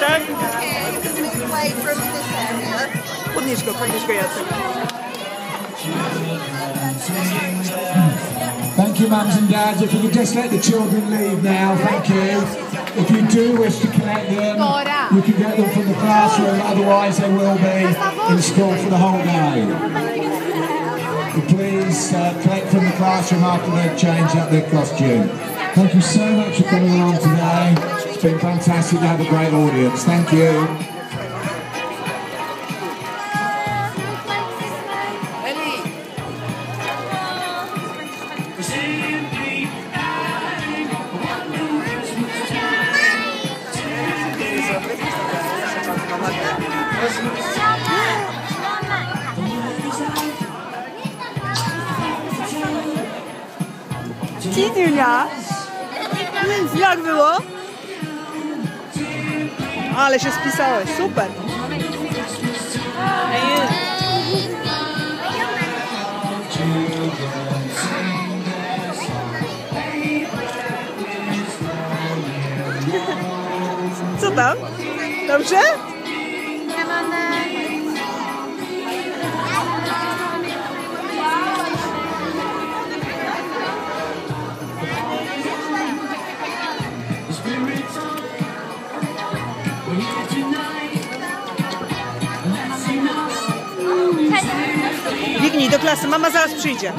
Tak? away from this area. Podnieś go, podnieś go Jacek. Thank you, mums and dads. If you could just let the children leave now, thank you. If you do wish to collect them, you can get them from the classroom, otherwise they will be in school for the whole day. But please uh, collect from the classroom after they've changed up their costume. Thank you so much for coming along today. It's been fantastic to have a great audience. Thank you. Tiniunia! Jak było? Ale się spisałeś, super! Co tam? Dobrze? Biegnij do klasy, mama zaraz przyjdzie.